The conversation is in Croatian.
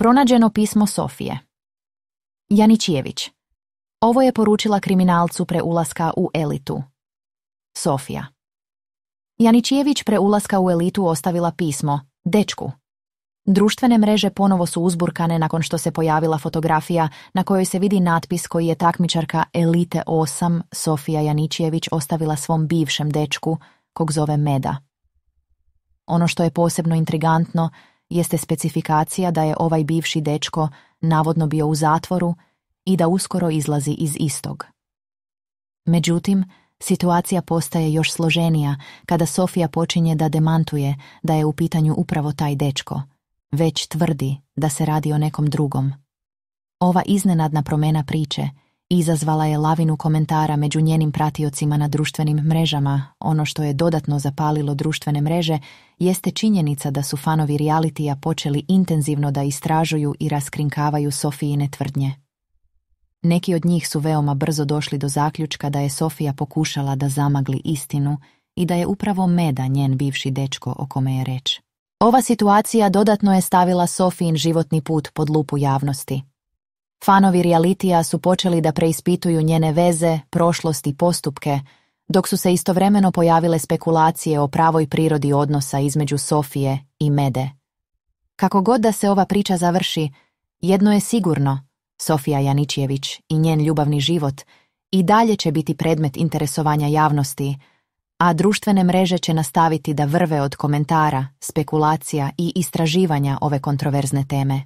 Pronađeno pismo Sofije. Janičijević. Ovo je poručila kriminalcu pre ulaska u elitu. Sofija. Pre ulaska u elitu ostavila pismo, dečku. Društvene mreže ponovo su uzburkane nakon što se pojavila fotografija na kojoj se vidi natpis koji je takmičarka Elite 8 Sofija Janičijević ostavila svom bivšem dečku, kog zove Meda. Ono što je posebno intrigantno jeste specifikacija da je ovaj bivši dečko navodno bio u zatvoru i da uskoro izlazi iz istog. Međutim, situacija postaje još složenija kada Sofija počinje da demantuje da je u pitanju upravo taj dečko, već tvrdi da se radi o nekom drugom. Ova iznenadna promjena priče izazvala je lavinu komentara među njenim pratiocima na društvenim mrežama. Ono što je dodatno zapalilo društvene mreže jeste činjenica da su fanovi realitija počeli intenzivno da istražuju i raskrinkavaju Sofijine tvrdnje. Neki od njih su veoma brzo došli do zaključka da je Sofija pokušala da zamagli istinu i da je upravo Meda njen bivši dečko o kome je reč. Ova situacija dodatno je stavila Sofijin životni put pod lupu javnosti. Fanovi realitija su počeli da preispituju njene veze, prošlost i postupke, dok su se istovremeno pojavile spekulacije o pravoj prirodi odnosa između Sofije i Mede. Kako god da se ova priča završi, jedno je sigurno, Sofija Janičjević i njen ljubavni život i dalje će biti predmet interesovanja javnosti, a društvene mreže će nastaviti da vrve od komentara, spekulacija i istraživanja ove kontroverzne teme.